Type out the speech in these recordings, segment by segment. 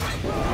Whoa!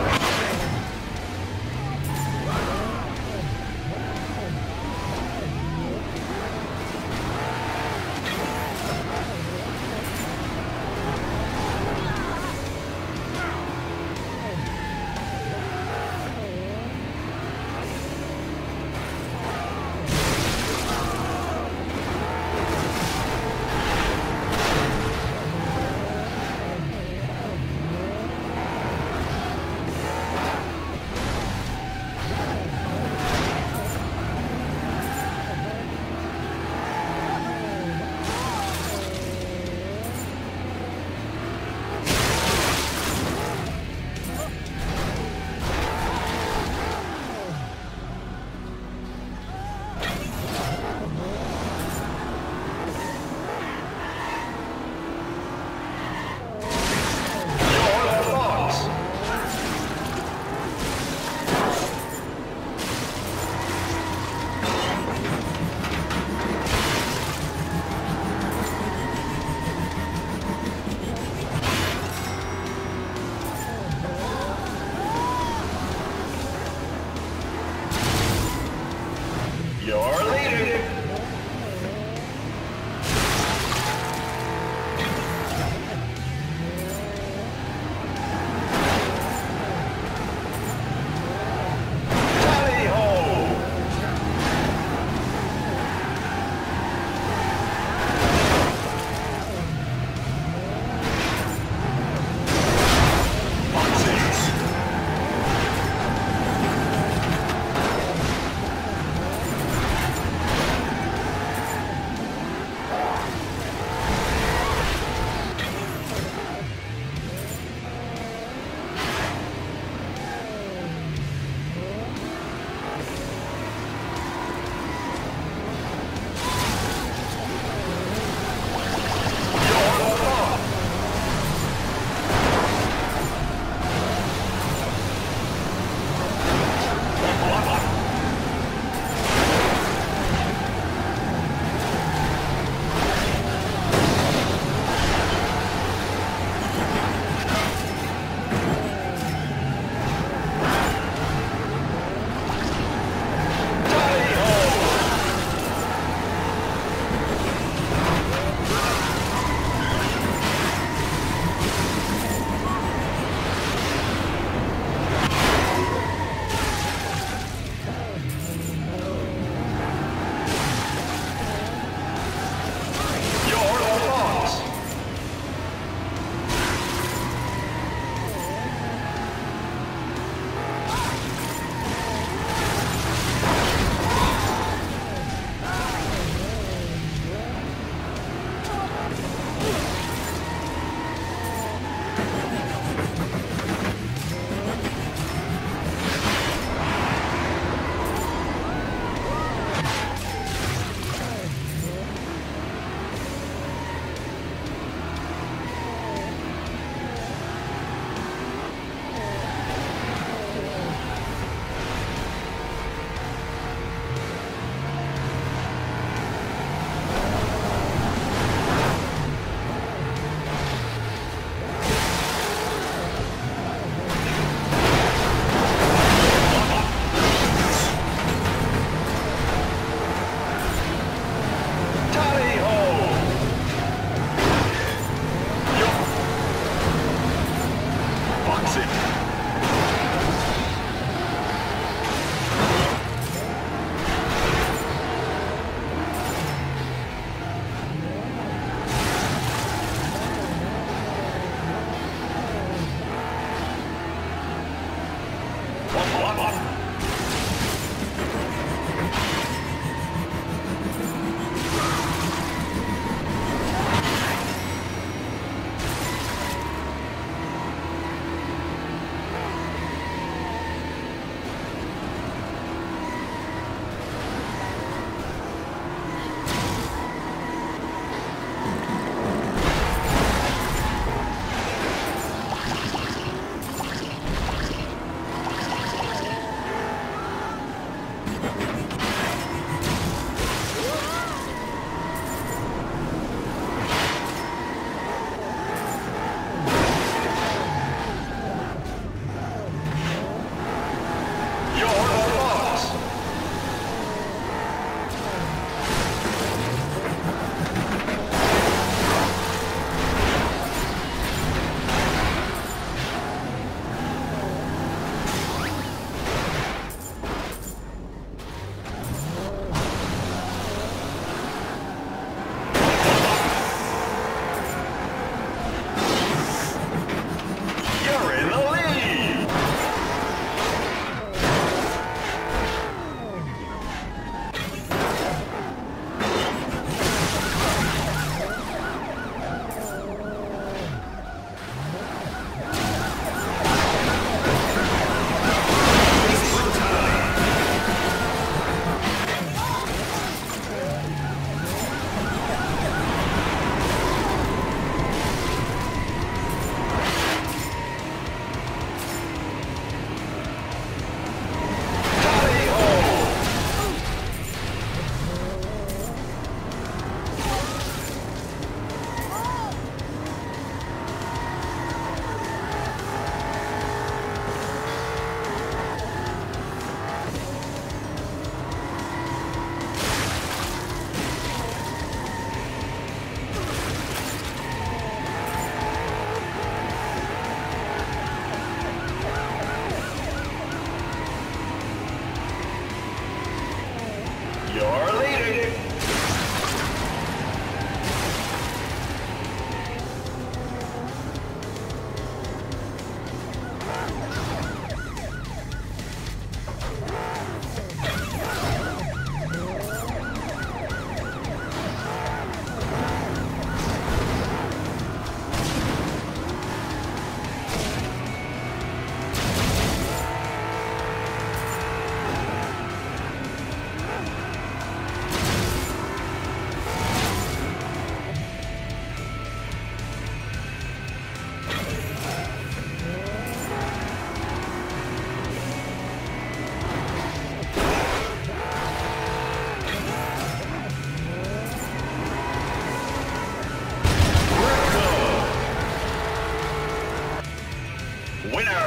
Winner.